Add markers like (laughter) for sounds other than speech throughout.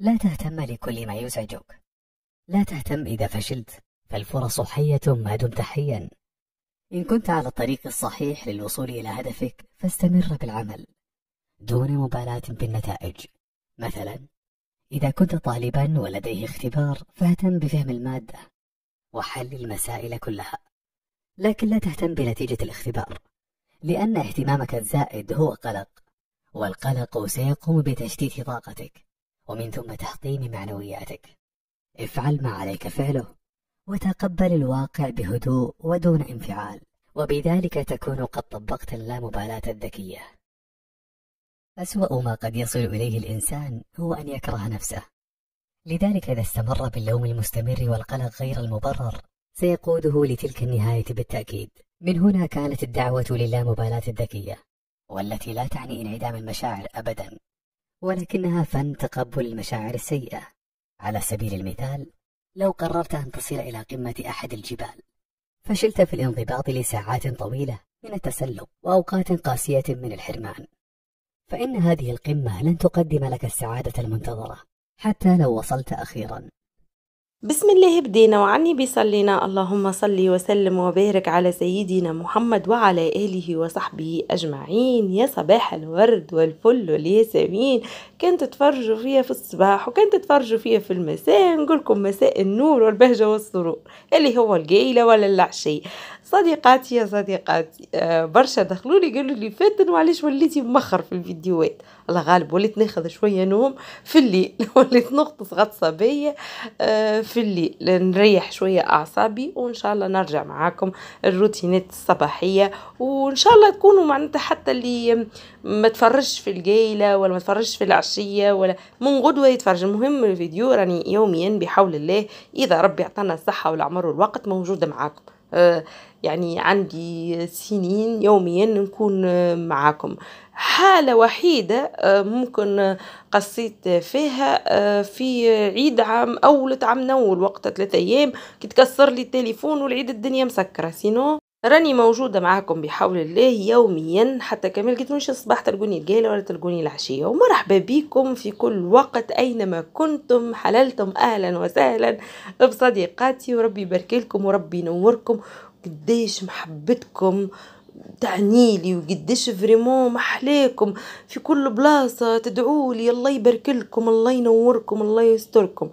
لا تهتم لكل ما يزعجك. لا تهتم إذا فشلت فالفرص حية ما دمت حيا. إن كنت على الطريق الصحيح للوصول إلى هدفك فاستمر بالعمل. دون مبالاة بالنتائج. مثلا إذا كنت طالبا ولديه اختبار فاهتم بفهم المادة وحل المسائل كلها. لكن لا تهتم بنتيجة الاختبار لأن اهتمامك الزائد هو قلق والقلق سيقوم بتشتيت طاقتك. ومن ثم تحطيم معنوياتك. افعل ما عليك فعله وتقبل الواقع بهدوء ودون انفعال وبذلك تكون قد طبقت اللامبالاة الذكية. أسوأ ما قد يصل إليه الإنسان هو أن يكره نفسه. لذلك إذا استمر باللوم المستمر والقلق غير المبرر سيقوده لتلك النهاية بالتأكيد. من هنا كانت الدعوة للامبالاة الذكية والتي لا تعني انعدام المشاعر أبدا. ولكنها فن تقبل المشاعر السيئة. على سبيل المثال لو قررت أن تصل إلى قمة أحد الجبال فشلت في الانضباط لساعات طويلة من التسلق وأوقات قاسية من الحرمان. فإن هذه القمة لن تقدم لك السعادة المنتظرة حتى لو وصلت أخيرا. بسم الله بدينا وعني بيصلينا. اللهم صل وسلم وبارك على سيدنا محمد وعلى آله وصحبه أجمعين. يا صباح الورد والفل والياسمين. كنت تفرجوا فيها في الصباح وكنت تفرجوا فيها في المساء. نقولكم مساء النور والبهجة والسرور. اللي هو القيلة ولا العشي صديقاتي يا صديقاتي آه برشا دخلولي قالوا لي فاتن وعلاش وليتي مخر في الفيديوهات؟ الله غالب وليت ناخذ شوية نوم في الليل (laughs) وليت نغطس غطسة بيا آه في الليل نريح شوية أعصابي وإن شاء الله نرجع معاكم الروتينات الصباحية وإن شاء الله تكونوا معناتها حتى اللي ما تفرجش في القيلة ولا ما تفرجش في العشية ولا من غدوة يتفرج. المهم الفيديو راني يوميا بحول الله إذا ربي عطانا الصحة والعمر والوقت موجودة معاكم. يعني عندي سنين يوميا نكون معاكم. حالة وحيدة ممكن قصيت فيها في عيد عام أولة عام نول وقت ثلاثة أيام كي تكسر لي التليفون والعيد الدنيا مسكرة سينو؟ راني موجودة معاكم بحول الله يوميا حتى كمان مش الصباح تلقوني القيلة ولا تلقوني العشية؟ ومرحبا بكم في كل وقت أينما كنتم حللتم أهلا وسهلا بصديقاتي وربي يبارك لكم وربي ينوركم. قديش محبتكم تعنيلي وقديش vraiment محلاكم في كل بلاصة تدعولي الله يبارك لكم الله ينوركم الله يستركم.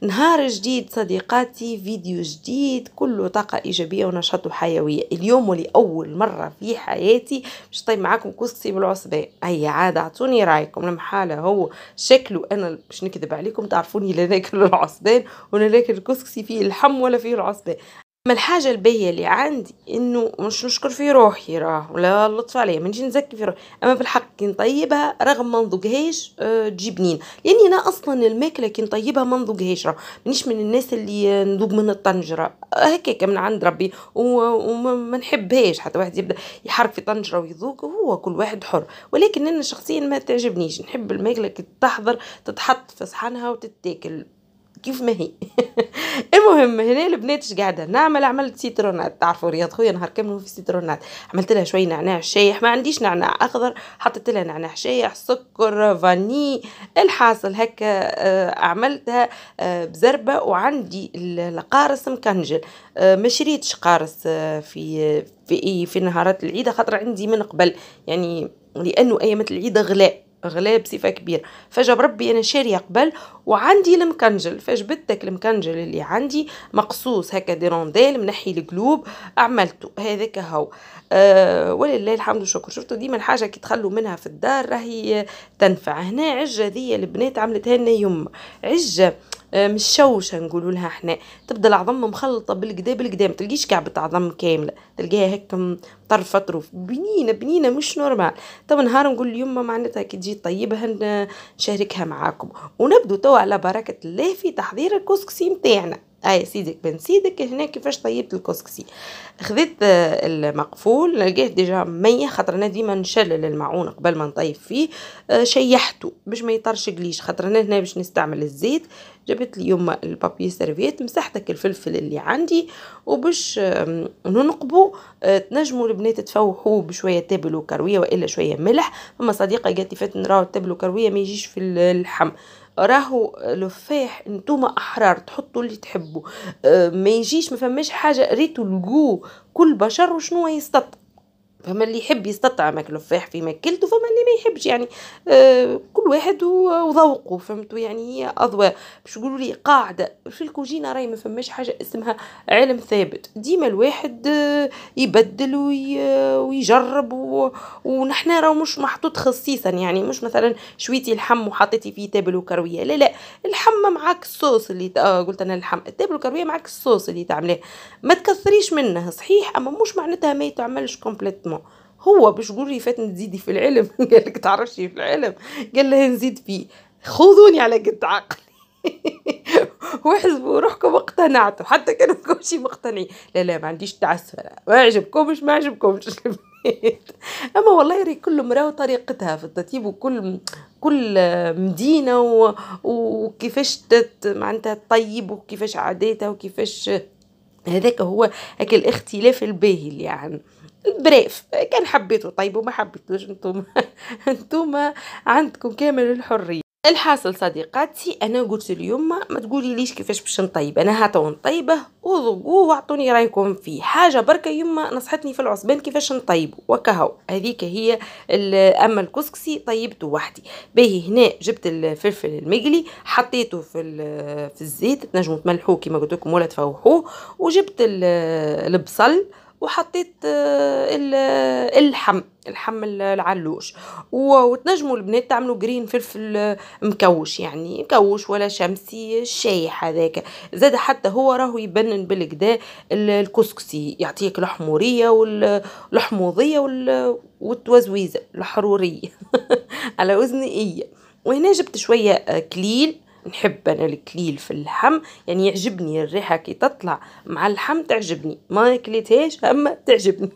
نهار جديد صديقاتي فيديو جديد كله طاقة إيجابية ونشاط وحيوية. اليوم ولأول مرة في حياتي مش نطيب معاكم كسكسي بالعصبان. أي عادة أعطوني رأيكم. لا محالة هو شكله أنا مش نكذب عليكم تعرفوني لا ناكل العصبان ولا ناكل الكسكسي فيه اللحم ولا فيه العصبان اما الحاجة الباهية اللي عندي؟ إنه مش نشكر في روحي راه ولا اللطف عليا ما نجي نزكي في روحي. أما بالحق كي نطيبها رغم ما نذوقهاش تجيب نين لأني أنا أصلا الماكلة كي نطيبها ما نذوقهاش راه. مانيش من الناس اللي نذوق من الطنجرة هكاك من عند ربي وما نحبهاش. حتى واحد يبدأ يحرك في طنجرة ويذوق هو كل واحد حر. ولكن أنا شخصيا ما تعجبنيش. نحب الماكلة كي تحضر تتحط في صحنها وتتاكل. كيف ما هي؟ (laughs) المهم هنا البنات اش قاعدة نعمل عملت سيترونات. تعرفوا رياض خويا نهار كامل في سيترونات. عملت لها شوية نعناع شايح. ما عنديش نعناع أخضر حطيت لها نعناع شايح سكر فاني. الحاصل هكا عملتها بزربة. وعندي القارص مكنجل. ما شريتش قارص في في في نهارات العيد. خاطر عندي من قبل. يعني لأنه أيامات العيد غلاء. غلاء بصفة كبيرة. فجاب ربي أنا شارية قبل وعندي المكنجل. فجبتك المكنجل اللي عندي مقصوص هكا دي رونديل منحي القلوب عملته هذاك هو. أه ولله الحمد والشكر. شفتوا ديما الحاجة كي تخلوا منها في الدار راهي تنفع. هنا عجة ذي البنات عملتها لنا يما. عجة. مشوشه نقولوا لها إحنا. تبدأ العظم مخلطة بالكدا بالكدا ما تلقيش كعبه عظم كاملة. تلقاها هكا طرفة طروف بنينة بنينة مش normal. طب نهار نقول اليوم معناتها كي تجي طيبها نشاركها معاكم. ونبدو توا على بركة الله في تحضير الكسكسي نتاعنا اي سيدك بن سيدك هنا كيفاش طيبت الكسكسي. خذيت المقفول لقيت ديجا مية خاطر أنا ديما نشلل المعون قبل ما نطيب فيه. شيحته باش ما يطرش قليش. خاطر أنا هنا باش نستعمل الزيت. جبت لي يما ال papier serviette مسحتك الفلفل اللي عندي وباش ننقبو تنجموا البنات تفوحوه بشوية تابل وكروية وإلا شوية ملح. فما صديقة قالت لي فاتن راو التابل وكروية ما يجيش في اللحم. راهو لفاح انتوما أحرار تحطوا اللي تحبوا آه، ما يجيش ما فماش حاجة. ريتو الجو كل بشر وشنو يستطعم فما اللي يحب يستطعم ماكل لفاح في ماكلته فما اللي ما يحبش. يعني آه كل واحد وذوقه فهمتوا؟ يعني هي أذواق باش يقولوا لي قاعدة في الكوجينة راهي ما فماش حاجة اسمها علم ثابت. ديما الواحد آه يبدل وي ويجرب ونحن راه مش محطوط خصيصا. يعني مش مثلا شويتي اللحم وحطيتي فيه تابل وكروية. لا لا. اللحم معاك الصوص اللي آه قلت أنا اللحم. التابل وكرويه معاك الصوص اللي تعمليه. ما تكثريش منه صحيح؟ أما مش معناتها ما يتعملش complètement هو باش لي فاتن تزيدي في العلم. قال لك تعرفشي في العلم. قال لها نزيد فيه خذوني على قد عقلي. (laughs) واحسبوا روحكم اقتنعتوا. حتى كانوا (laughs) كلشي مقتنعين. لا لا ما عنديش تعسف ما عجبكمش ما عجبكمش. (laughs) أما والله ري كل مراه وطريقتها في التطيب وكل كل مدينة. وكيفاش معناتها تطيب وكيفاش عاداتها وكيفاش هذاك هو هاك الاختلاف الباهي يعني بريف. كان حبيته. طيب وما حبيتوش. أنتم أنتم عندكم كامل الحرية. الحاصل صديقاتي أنا قلت اليوم ما تقولي ليش كيفاش باش نطيب. أنا هاتو نطيبه وذوقوه وأعطوني رأيكم فيه. حاجة بركة يما نصحتني في العصبان كيفاش نطيبه وكهو. هذيك هي أما الكسكسي طيبته وحدي باهي هنا جبت الفلفل المقلي حطيته في في الزيت. تنجموا تملحوه كيما قلت لكم ولا تفوحوه. وجبت البصل. وحطيت آه، اللحم اللحم العلوش. وتنجموا البنات تعملوا جرين فلفل مكوش يعني مكوش ولا شمسي الشايح هذاك. زاد حتى هو راهو يبنن بالكدا الكسكسي يعطيك الحمورية والحموضيه والتوزويزه الحرورية. (laughs) على وزن إية. وهنا جبت شوية آه، كليل. نحب أنا الكليل في اللحم يعني يعجبني الريحة كي تطلع مع اللحم تعجبني. ما اكلتهاش أما (laughs) تعجبني.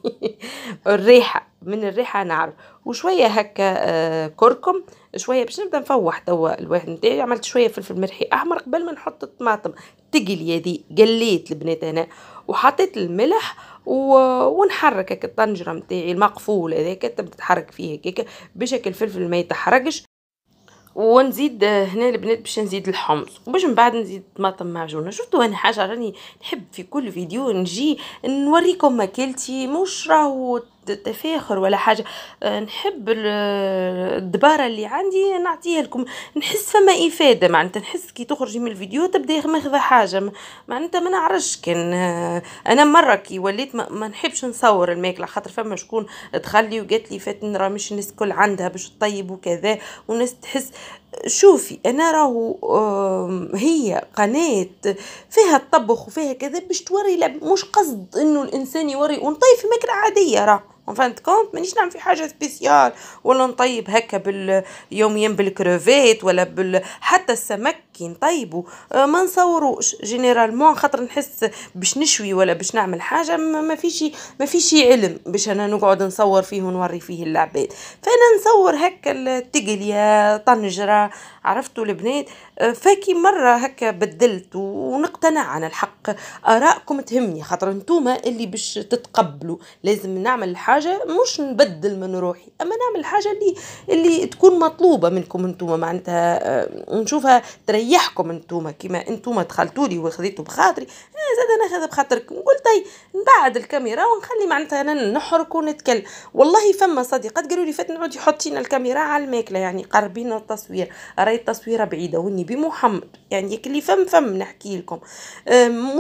الريحة من الريحة نعرف. وشوية هكا آه كركم شوية باش نبدأ نفوح توا. الواحد نتاعي عملت شوية فلفل مرحي أحمر قبل ما نحط الطماطم. تقل يدي قليت البنات أنا. وحطيت الملح و... ونحرك هكا الطنجرة نتاعي المقفول هذاك تبدأ تحرك فيه هكاك باش الفلفل ما يتحرقش. ونزيد هنا البنات باش نزيد الحمص. وباش من بعد نزيد طماطم معجونه شفتوا أنا حاجة راني نحب في كل فيديو نجي نوريكم ماكلتي مش راهو تفاخر ولا حاجة. آه، نحب الدبارة اللي عندي نعطيها لكم. نحس فما إفادة معناتها نحس كي تخرجي من الفيديو تبدا ماخذه حاجة. معناتها ما نعرفش كان آه، أنا مرة كي وليت ما, نحبش نصور الماكلة خاطر فما شكون دخل لي وقالت لي فاتن راه مش الناس الكل عندها باش تطيب وكذا والناس تحس شوفي أنا راهو هي قناة فيها الطبخ وفيها كذا باش توري مش قصد إنه الإنسان يوري ونطيب في ماكله عادية راه فهمت كونت مانيش نعمل في حاجة spéciale ولا نطيب هكا بال يوميا بالكروفيت ولا بال حتى السمك كي نطيبو آه، ما نصوروش. généralement خاطر نحس باش نشوي ولا باش نعمل حاجة ما فيش ما فيش علم باش أنا نقعد نصور فيه ونوري فيه العباد فأنا نصور هكا التقلية طنجرة عرفتوا البنات؟ آه، فاكي مرة هكا بدلت ونقتنع عن الحق. آراءكم تهمني خاطر انتوما اللي باش تتقبلوا لازم نعمل الحاجة مش نبدل من روحي. أما نعمل الحاجة اللي اللي تكون مطلوبة منكم انتوما معناتها آه، نشوفها تريحكم انتوما كيما انتوما دخلتوا لي وخذيتوا بخاطري أنا زاد ناخذ بخاطركم قلت اي نبعد الكاميرا ونخلي معناتها أنا نحرك ونتكلم. والله فما صديقات قالوا لي فات نعودي حطينا الكاميرا على الماكلة يعني قربينا التصوير. راي التصويره بعيدة وإني بمحمد. يعني اللي فم فم نحكي لكم.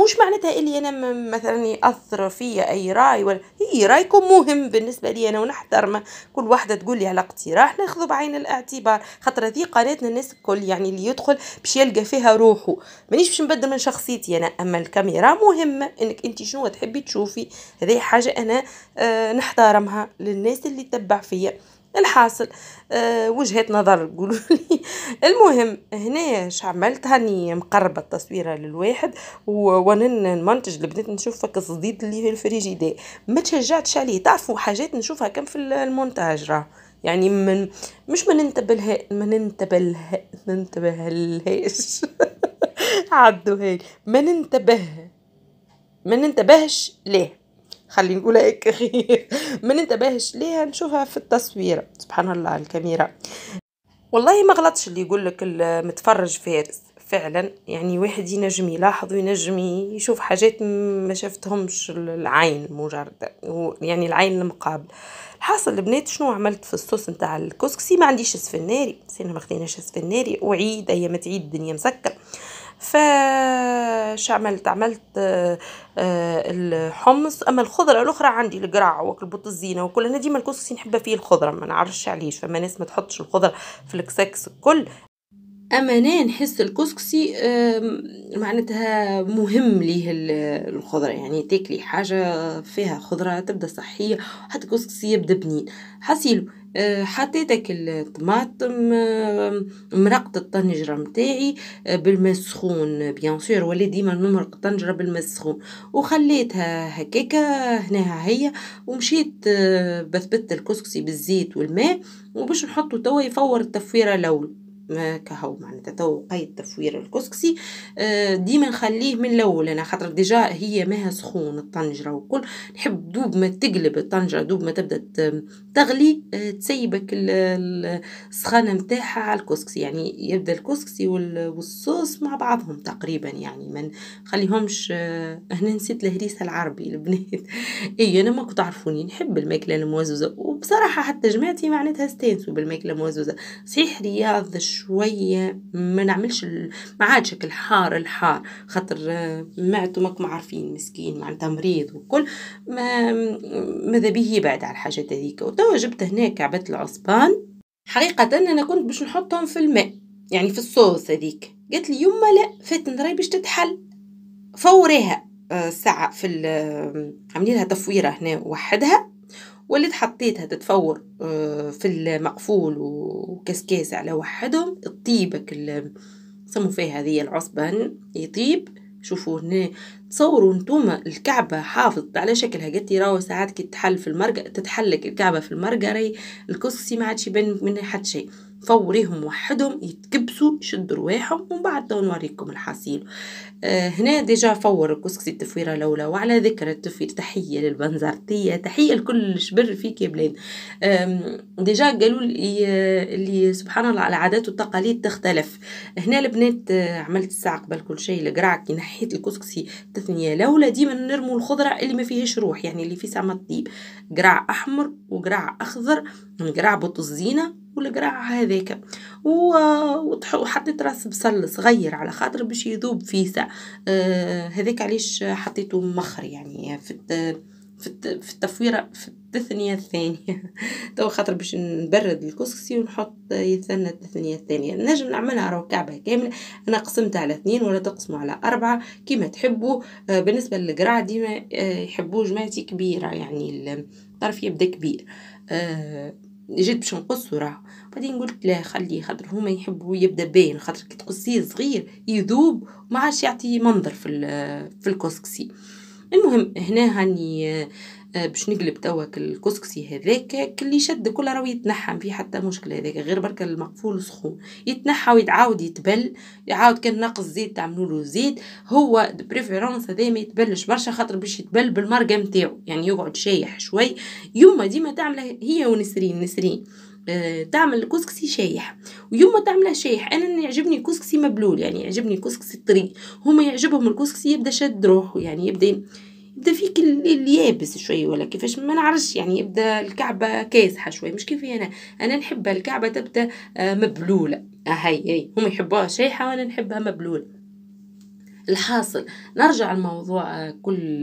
مش معناتها اللي أنا مثلا ياثر فيا أي رأي ولا هي رأيكم مهم بالنسبة لي أنا ونحترمه كل واحدة تقول لي على اقتراح ناخذه بعين الاعتبار. خاطر هذه قناتنا الناس الكل يعني اللي يدخل باش يلقى فيها روحه. مانيش باش نبدل من شخصيتي أنا أما الكاميرا مهمة إنك أنت شنو تحبي تشوفي. هذه حاجة أنا أه نحترمها للناس اللي تتبع فيا. الحاصل. أه وجهة نظر قولوا (laughs) لي. المهم هنا عملت هاني مقربة التصويرة للواحد وأنا المنتج البنات نشوف فك صديد اللي في الفريجيدي ما تشجعتش عليه. تعرفوا حاجات نشوفها كم في المونتاج راه. يعني من مش ما ننتبه ما ننتبه ننتبه (laughs) عدوا هاي ما ننتبه ما ننتبهش ليه. خلي نقول هيك خير (laughs) ما ننتبهش ليها نشوفها في التصوير. سبحان الله الكاميرا. والله ما غلطش اللي يقول لك المتفرج فارس. فعلا يعني واحد ينجم يلاحظ وينجم يشوف حاجات ما شفتهمش العين مجرد. يعني العين المقابل. حاصل البنات شنو عملت في الصوص نتاع الكسكسي؟ ما عنديش سفناري سينا ما خديناش سفناري وعيد أيام تعيد الدنيا مسكر. فش عملت؟ عملت آه، آه، الحمص. أما الخضرة الأخرى عندي القرع وكل الزينة وكل أنا ديما الكسكسي نحبها فيه الخضرة ما نعرفش علاش فما ناس ما تحطش الخضرة في الكسكس الكل. اما أنا نحس الكسكسي معناتها مهم ليه الخضرة. يعني تاكلي حاجة فيها خضرة تبدأ صحية حتى الكسكسي يبدأ بنين. حسيلو آه، حطيتك الطماطم مرقت الطنجرة متاعي آه، بالماء سخون bien sûr. ولا ديما نمرق الطنجرة بالماء سخون وخليتها هكاكا هناها هي ومشيت آه، بسبست الكسكسي بالزيت والماء وباش نحطو توا يفور التفويرة الأول. ما كهو معناتها تو قيد تفوير الكسكسي. آه، ديما نخليه من الأول أنا خاطر déjà هي ماها سخون الطنجرة وكل. نحب دوب ما تقلب الطنجرة دوب ما تبدأ تغلي آه، تسيبك السخانة نتاعها على الكسكسي. يعني يبدأ الكسكسي والصوص مع بعضهم تقريبا يعني ما نخليهمش آه، هنا نسيت الهريسة العربي البنات. (laughs) إي أنا ما كنت تعرفوني نحب الماكلة الموزوزة. وبصراحة حتى جماعتي معناتها استانسوا بالماكلة الموزوزة. صحيح رياض شوية ما نعملش ما عادش الحار الحار. خاطر معدته ماكم عارفين مسكين معناتها مريض وكل ما ماذا به يبعد على الحاجات هذيك. وتوا جبت هنا كعبات العصبان. حقيقة أنا كنت باش نحطهم في الماء يعني في الصوص هذيك. قالت لي يما لا فات نراي باش تتحل. فوريها آه، ساعة في عاملين لها تفويرة هنا وحدها. وليت حطيتها تتفور آه، في المقفول وكسكاس على وحدهم. تطيبك سمو فيها هذه العصبة يطيب شوفوا هنا تصوروا نتوما الكعبة حافظت على شكلها. قلت راهو ساعات كي تحل في المرقة تتحلك الكعبة في المرقة راي الكسكسي ما عادش يبان منها حتى شيء. فوريهم وحدهم يتكبسوا يشدوا رواحهم ومن بعد نوريكم الحصيل آه هنا déjà فور الكسكسي التفويرة الأولى وعلى ذكر التفوير تحية للبنزرتية تحية لكل شبر فيك يا بلاد déjà قالوا لي اللي سبحان الله العادات والتقاليد تختلف. هنا البنات آه، عملت الساعة قبل كل شيء القرع كي نحيت الكسكسي التثنية الأولى ديما نرموا الخضرة اللي ما فيهاش روح يعني اللي فيسع تطيب قرع أحمر وقرع أخضر قرع بطزينة والقراع هذاك وحطيت راس بصل صغير على خاطر باش يذوب فيسع آه هذاك علاش حطيته مخر يعني في في التفويرة في التثنية الثانية. (laughs) تو خاطر باش نبرد الكسكسي ونحط يتثنى التثنية الثانية. نجم نعملها راهو كعبة كاملة. أنا قسمتها على اثنين ولا تقسموا على أربعة. كيما تحبوا. آه بالنسبة للقرع ديما آه يحبوا جماعتي كبيرة يعني الطرف يبدأ كبير. آه جيت باش نقصو راه بعدين قلت لا خليه خاطر هما يحبوا يبدأ باين خاطر كي تقصيه صغير يذوب وما عادش يعطي منظر في في الكسكسي المهم هنا هاني باش نقلب توك الكسكسي هذاك كل شد كل راهو يتنحى فيه حتى مشكله هذاك غير برك المقفول سخون. يتنحى ويتعاود يتبل يعاود كان ناقص زيت تعملوا زيت هو préférence هذا ما يتبلش برشا خاطر باش يتبل بالمرقة نتاعو يعني يقعد شايح شوي. يما ديما تعمل هي ونسرين نسرين. آه، تعمل كسكسي شايح. ويوم تعمله شايح. أنا يعجبني كسكسي مبلول يعني يعجبني كسكسي طري هما يعجبهم الكسكسي يبدأ شد روحه يعني يبدأ يبدا فيك اليابس شوي ولا كيفاش؟ ما نعرفش يعني يبدأ الكعبة كاسحة شوي. مش كيفي أنا أنا نحب الكعبة تبدأ آه، مبلولة. آه، هاي هم يحبوها شايحه وأنا نحبها مبلولة. الحاصل. نرجع الموضوع كل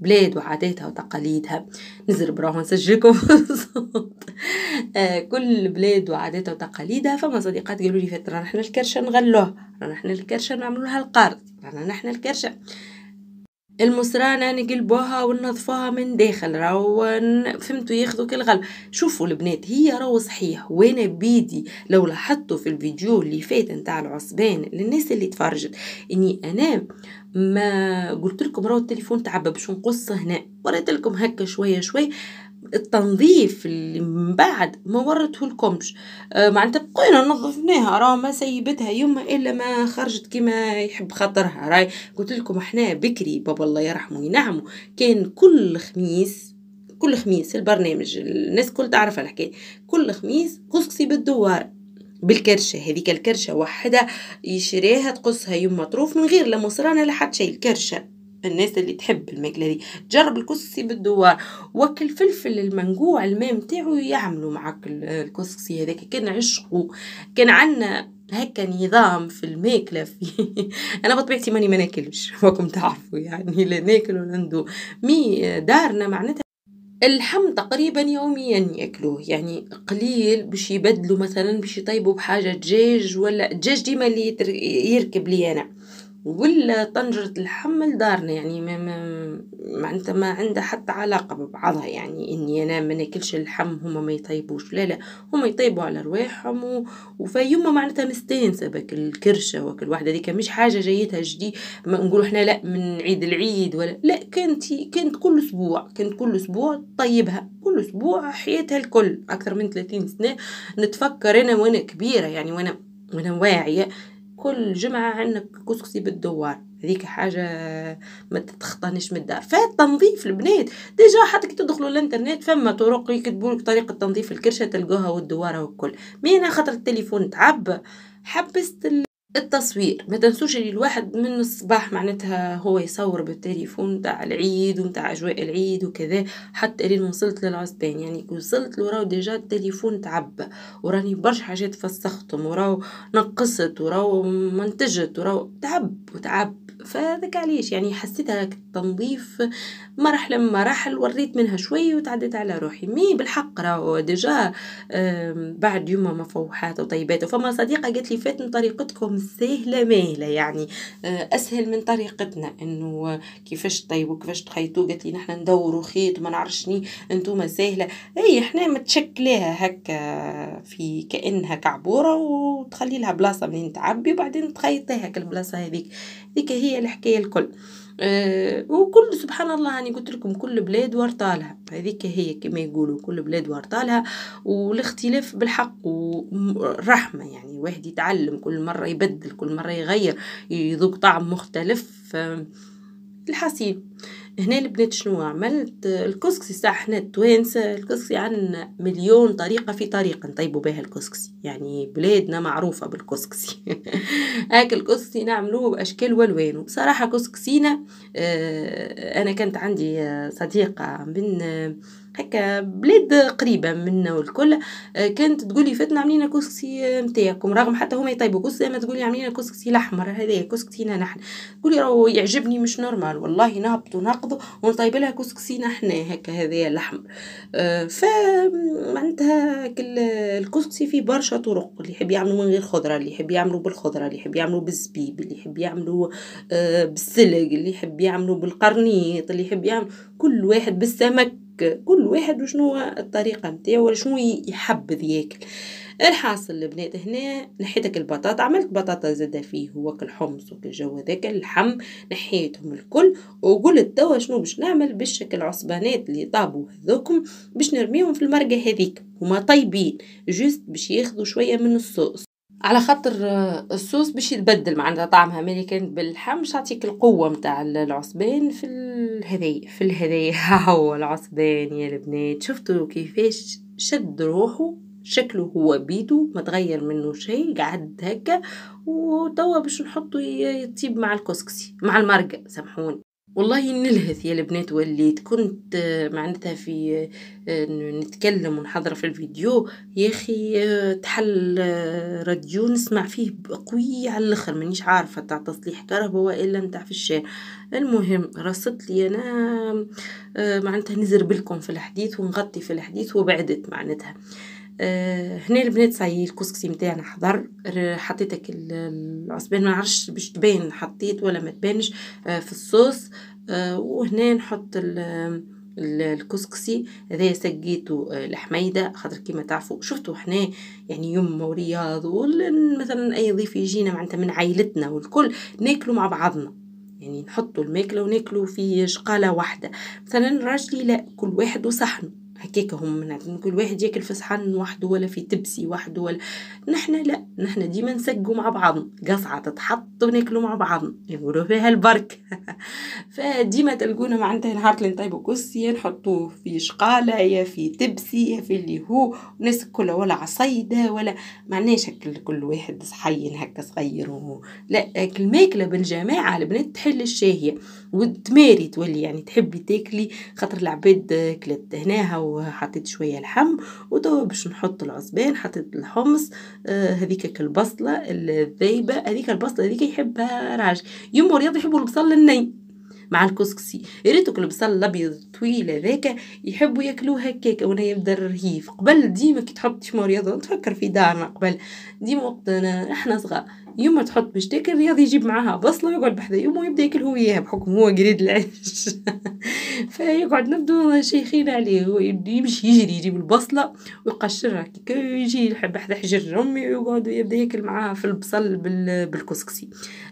بلاد وعاداتها وتقاليدها. نزرب راهو نسجلكم. الصوت (laughs) آه كل بلاد وعاداتها وتقاليدها. فما صديقات قالوا لي فترة نحن الكرشة نغلوه نحن الكرشة نعملوا لها القارض نحن الكرشة. المصرانة نقلبوها وننظفوها من داخل راهو فهمتوا ياخذوا كل غلب. شوفوا البنات هي راهو صحيح وأنا بيدي؟ لو لاحظتوا في الفيديو اللي فات نتاع العصبان للناس اللي تفرجت إني أنا ما قلت لكم راهو التليفون تعبى باش نقص هنا وريت لكم هكا شوية شوية التنظيف اللي من بعد ما ورته لكمش. آه معناتها بقينا نظفناها راه ما سيبتها يما إلا ما خرجت كما يحب خاطرها. راي قلت لكم إحنا بكري بابا الله يرحمه ينعمه كان كل خميس كل خميس البرنامج الناس كل تعرف الحكاية. كل خميس كسكسي بالدوار بالكرشة. هذيك الكرشة وحدها يشريها تقصها يما طروف من غير لا مصرانة لا حتى شي الكرشه الناس اللي تحب الماكلة دي. جرب الكسكسي بالدوار وكل فلفل المنقوع الماء متاعو يعملوا معك الكسكسي هذاك. كان عشقه. كان عنا هكا نظام في الماكلة (laughs) في أنا بطبيعتي ماني ما ناكلش وكم تعرفوا يعني. لا ناكل ولا ندو مي دارنا معناتها اللحم تقريبا يوميا يأكلوه. يعني قليل باش يبدلوا مثلا باش يطيبوا بحاجة دجاج ولا الدجاج ديما اللي يركب لي أنا. ولا طنجرة اللحم لدارنا يعني ما ما معناتها ما عندها حتى علاقة ببعضها يعني إني أنا ما ناكلش اللحم هما ما يطيبوش. لا لا هما يطيبوا على رواحهم و... وفيما معناتها مستانسة بك الكرشة وكل واحدة ديك مش حاجة جايتها جديد ما نقولوا إحنا لا من عيد العيد ولا لا كانت كانت كل أسبوع كانت كل أسبوع طيبها كل أسبوع حياتها الكل. أكثر من 30 سنة نتفكر أنا وأنا كبيرة يعني وأنا وأنا واعية كل جمعة عندنا كسكسي بالدوار. هذيك حاجة ما تتخطانيش من الدار. فالتنظيف البنات. déjà حتى كي تدخلوا الانترنت فما طرق يكتبوا لك طريقة تنظيف الكرشة تلقوها والدوارة والكل. mais خاطر التليفون تعب حبست التصوير. ما تنسوش اللي الواحد من الصباح معناتها هو يصور بالتليفون تاع العيد وتاع أجواء العيد وكذا حتى لين وصلت للعصبان يعني وصلت له déjà التليفون تعب وراني برشا حاجات فسختهم وراو نقصت وراو منتجت وراو تعب وتعب. فذاك علاش؟ يعني حسيتها التنظيف مرحلة من مراحل وريت منها شوي وتعديت على روحي. mais بالحق راهو déjà بعد يوم مفوحات وطيبات. فما صديقة قالت لي فاتن طريقتكم سهلة ماهلة يعني. آه، أسهل من طريقتنا. إنه كيفاش طيبوا كيفاش تخيطوا قالت لي نحنا ندوروا خيط وما نعرفشني أنتوما سهلة. أي إحنا متشكلاها هكا في كأنها كعبورة وتخلي لها بلاصة منين تعبي وبعدين تخيطيها كالبلاصة هذيك. ذيك هي الحكاية الكل. أه وكل سبحان الله يعني قلت لكم كل بلاد ورطالها هذيك هي كما يقولوا كل بلاد ورطالها والاختلاف بالحق ورحمة يعني واحد يتعلم كل مرة يبدل كل مرة يغير يذوق طعم مختلف أه الحسيب هنا البنات شنو؟ عملت الكسكسي ساعة حنا التوانسة الكسكسي عندنا مليون طريقة في طريقة نطيبوا بها الكسكسي يعني بلادنا معروفة بالكسكسي. (laughs) هاك الكسكسي نعملوه بأشكال والوان وبصراحة كسكسينا آه، أنا كانت عندي صديقة من هكا بلاد قريبة منا والكل آه، كانت تقول لي فاتن اعملي لي كسكسي نتاعكم رغم حتى هما يطيبوا كسكسي ما تقول لي اعملي لي كسكسي الاحمر هذايا كسكسينا نحن تقول لي راهو يعجبني مش normal والله نهبطوا نقضوا ونطيب لها كسكسينا إحنا هكا هذايا الاحمر آه، ف معناتها الكسكسي فيه برشا طرق اللي يحب يعملوا من غير خضرة اللي يحب يعملوا بالخضرة اللي يحب يعملوا بالزبيب اللي يحب يعملوا آه، بالسلق اللي يحب يعملوا بالقرنيط اللي يحب يعمل كل واحد بالسمك. كل واحد وشنو الطريقة نتاعو ولا شنو يحب ياكل الحاصل البنات هنا نحيتك البطاطا عملت بطاطا زادة فيه وكل حمص وكل جو هذاك اللحم نحيتهم الكل وقلت توا شنو باش نعمل باش العصبانات اللي طابوا هذوكم باش نرميهم في المرقة هذيك. هما طيبين جوست باش ياخذوا شوية من الصوص. على خاطر الصوص باش يتبدل معناتها طعمها ملي كانت باللحم باش تعطيك القوة متاع العصبان في الهذايا في الهذايا (laughs) هو العصبان يا البنات. شفتوا كيفاش شد روحه؟ شكله هو بيدو ما تغير منه شيء قعد هكا وتوا باش نحطه يطيب مع الكسكسي مع المرقة سامحوني. والله نلهث يا البنات وليت. كنت معناتها في نتكلم ونحضر في الفيديو. يا أخي تحل راديو نسمع فيه قوي على الأخر. مانيش عارفة تاع تصليح كهرباء والا نتاع في الشارع. المهم رصدت لي أنا معناتها نزربلكم في الحديث ونغطي في الحديث وبعدت معناتها. آه هنا البنات صاي الكسكسي متاعنا حضر حطيتك العصبان ما نعرفش باش تبان حطيت ولا ما تبانش آه في الصوص آه وهنا نحط الكسكسي هذا سقيته آه، الحميدة خاطر كيما تعرفوا شفتوا حنا يعني يوم ورياض مثلا أي ضيف يجينا معناتها من عائلتنا والكل ناكلوا مع بعضنا. يعني نحطوا الماكلة وناكلوا في شقالة واحدة. مثلا راجلي لا كل واحد وصحنه. هكاك هم كل واحد ياكل في صحن وحده ولا في تبسي وحده ولا نحنا لا نحنا ديما نسقوا مع بعض قصعة تتحط وناكلوا مع بعض يقولوا فيها البرك. (laughs) فديما تلقونا معناتها نهار اللي نطيبوا كسي نحطوه في شقالة يا في تبسي يا في اللي هو الناس كلها ولا عصيدة ولا معناش كل واحد صحين هكا صغير و... لا الماكلة بالجماعة البنات تحل الشاهية. وتماري تولي يعني تحبي تاكلي خاطر العباد كلت هناها وحطيت شوية لحم وتوا باش نحط العصبان حطيت الحمص آه هذيك البصلة الذايبة هذيك البصلة هذيك يحبها راجل يمو رياض يحبوا البصل الني مع الكسكسي يا ريتو البصل الأبيض طويل هذاك يحبوا ياكلوه هكاك وأنا يبدا الرهيف قبل ديما كي تحط شمو رياض تفكر في دارنا قبل. ديما وقت إحنا صغار. يوم تحط باش تاكل رياض يجيب معاها بصلة ويقعد بحذا. يوم يبدأ ياكل هو اياها بحكم هو قريد العيش (laughs) فيقعد نبدو شيخين عليه. هو يمشي يجري يجيب البصلة ويقشرها. كي يجي يحب بحذا حجر أمي ويقعد يبدأ ياكل معاها في البصل بالكسكسي.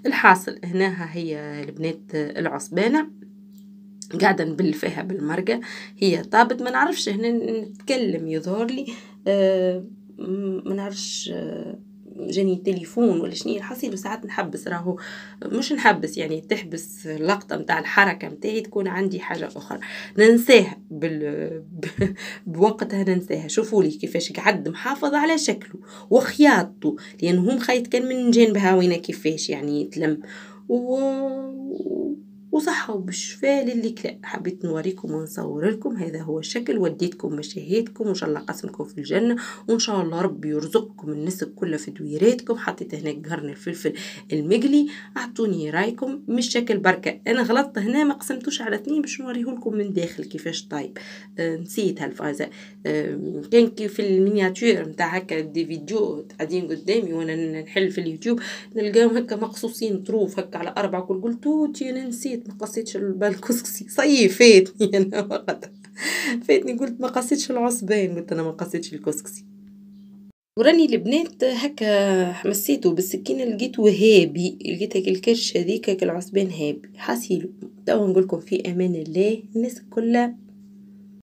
الحاصل هناها هي البنات العصبانة قاعدة نبل فيها بالمرقة. هي طابت. ما نعرفش هنا نتكلم يظهر لي. أه ما نعرفش أه جاني تليفون ولا شنو الحصيل وساعات نحبس راهو مش نحبس يعني تحبس اللقطة نتاع الحركة نتاعي تكون عندي حاجة أخرى. ننساها بال... (laughs) بوقتها ننساها. شوفوا لي كيفاش قعد محافظ على شكله وخياطته لأنه هو مخيط كان من جانبها وين كيفاش يعني يتلم. و... وصحة وبالشفاء للي حبيت نوريكم ونصور لكم. هذا هو الشكل. وديتكم مشاهدكم. وإن شاء الله قسمكم في الجنة. وإن شاء الله ربي يرزقكم النسك كلها في دويراتكم. حطيت هنا قرن الفلفل المقلي. أعطوني رأيكم. مش شكل بركة. أنا غلطت هنا. ما قسمتوش على اثنين باش نوريه لكم من داخل كيفاش طيب آه نسيت هالفازة. آه كان في المينياتور نتاع هكا دي فيديو قاعدين قدامي وأنا نحل في اليوتيوب نلقاهم هكا مقصوصين طروف هكا على أربع كل قلت أنا نسيت. ما قصيتش الكسكسي صي فاتني (laughs) أنا وقتها فاتني قلت ما قصيتش العصبان. قلت أنا ما قصيتش الكسكسي. وراني البنات هكا مسيتو بالسكينه لقيتو هابي لقيت هيك الكرش هذيك العصبان هابي. حاسيلو. توا نقولكم في أمان الله الناس كلها